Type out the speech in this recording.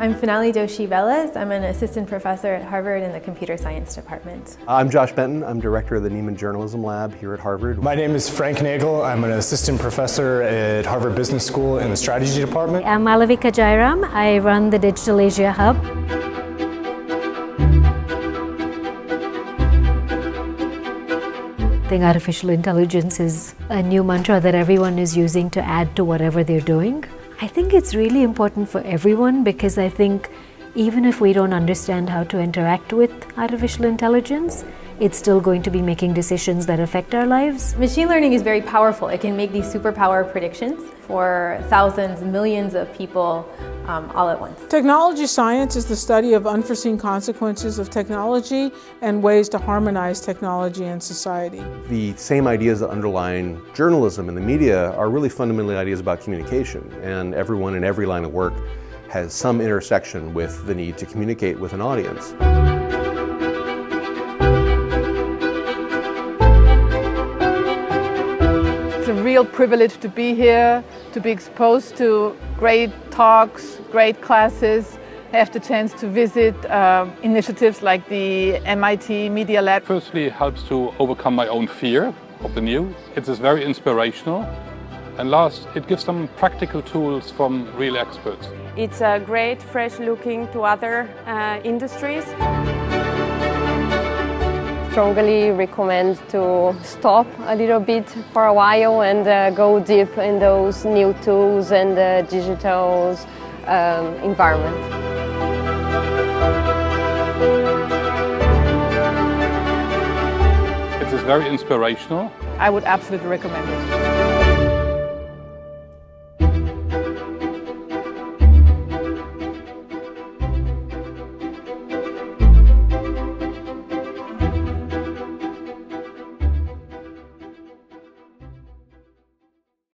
I'm Finale Doshi Velez. I'm an assistant professor at Harvard in the computer science department. I'm Josh Benton. I'm director of the Nieman Journalism Lab here at Harvard. My name is Frank Nagle. I'm an assistant professor at Harvard Business School in the strategy department. I'm Malavika Jayaram. I run the Digital Asia Hub. Think artificial intelligence is a new mantra that everyone is using to add to whatever they're doing. I think it's really important for everyone because I think even if we don't understand how to interact with artificial intelligence, it's still going to be making decisions that affect our lives. Machine learning is very powerful. It can make these superpower predictions for thousands, millions of people um, all at once. Technology science is the study of unforeseen consequences of technology and ways to harmonize technology and society. The same ideas that underline journalism and the media are really fundamentally ideas about communication, and everyone in every line of work has some intersection with the need to communicate with an audience. Real privilege to be here, to be exposed to great talks, great classes, have the chance to visit uh, initiatives like the MIT Media Lab. Firstly, it helps to overcome my own fear of the new. It is very inspirational. And last, it gives some practical tools from real experts. It's a great, fresh looking to other uh, industries strongly recommend to stop a little bit for a while and uh, go deep in those new tools and the digital um, environment. It is very inspirational. I would absolutely recommend it.